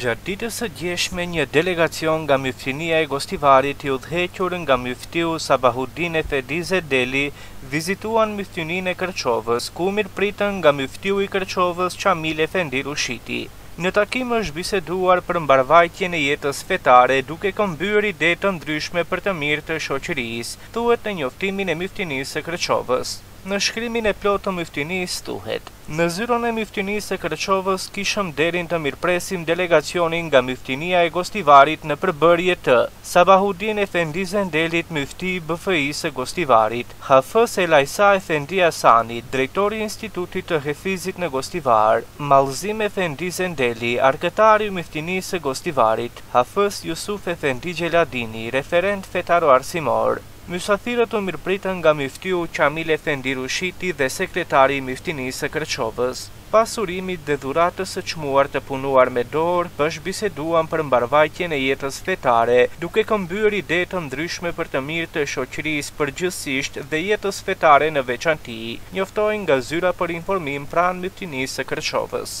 Gjatë ditës së djeshme një delegacion nga Myftinia e Gostivarit i udhëhequr nga Myftiu Sabahudin Efendi Zendeli vizituan Myftininë e Kërçovës ku u mirëpritën nga Myftiu i Kërçovës Qamil Efendi Rushiti. Në takim është biseduar për mbarëvajtjen e jetës fetare duke këmbyer ide të ndryshme për të mirë të shoqërisë, thuhet në njoftimin e Myftinisë së Kërçovës. Në shkrimin e plotë të Myftinisë thuhet, Në zyrën e Myftinisë së Kërçovës kishëm nderin të mirëpresim delegacionin nga Myftinia e Gostivarit në përbërje të, Sabahudin Efendi Zendelit Myfti i BFI-së së Gostivarit, Hafëz Elajsa Efendi Asani, drejtor i Institutit të Hifzit në Gostivar, Mallzim Efendi Zendeli, arkëtar i Myftinisë së Gostivarit, Hafëz Jusuf Efendi Xheladini, referent fetaro-arsimor. Mysafirët u mirëpritën nga myftiu Qamil Efendi Rushiti dhe sekretari i Myftinisë së Kërçovës. Pas urimit dhe dhuratës së çmuar të punuar me dorë, bashkëbiseduam për mbarëvajtjen e jetës fetare, duke këmbyer ide të ndryshme për të mirë të shoqërisë përgjithësisht dhe jetës fetare në veçanti, njoftojnë nga Zyra për Informim pranë Myftinisë së Kërçovës.